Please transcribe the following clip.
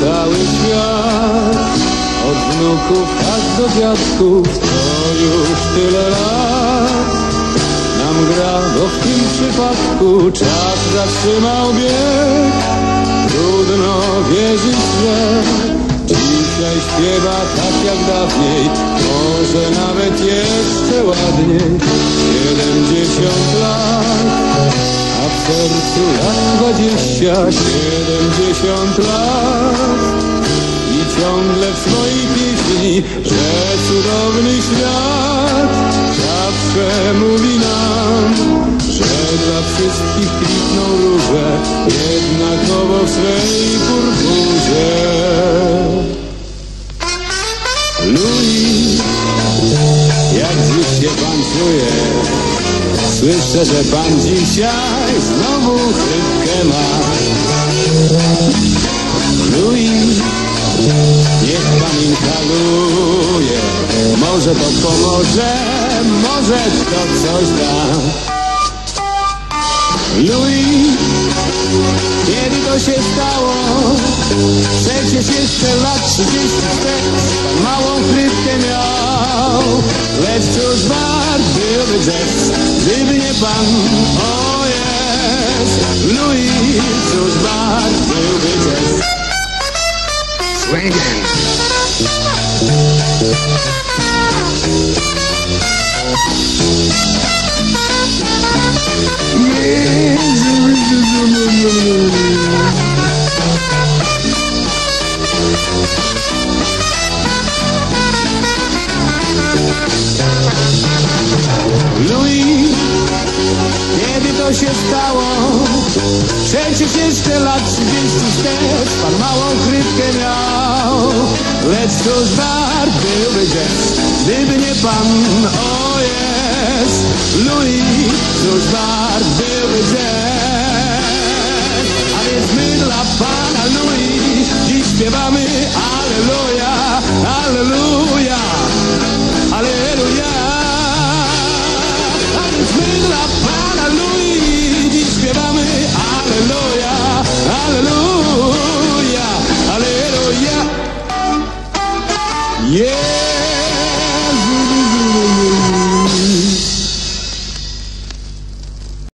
cały świat. Od wnuków aż do dziadków to już tyle lat. Nam gra, bo w tym przypadku czas zatrzymał bieg. Trudno wierzyć, że dzisiaj śpiewa tak jak dawniej, może nawet jeszcze ładniej. Siedemdziesiąt lat, a w sercu lat dwadzieścia, siedemdziesiąt lat. Że cudowny świat zawsze mówi nam, że dla wszystkich kwitną róże, jednakowo w swej purpurze. Louis, jak dziś się pan czuje? Słyszę, że pan dzisiaj znowu chrypkę ma. Może to pomoże, może to coś da. Louis, kiedy to się stało? Przecież jeszcze lat 30 wstecz małą chrypkę miał. Lecz cóż wart byłby gest, gdyby nie pan, o jest. Louis, cóż wart byłby gest. Swing. Louis, kiedy to się stało? Przecież jeszcze lat 30 wstecz pan małą chrypkę miał. Lecz cóż wart byłby gest, pan, o jest. Louis, cóż wart byłby gest. A więc my dla pana Louis dziś śpiewamy Alleluja, Alleluja.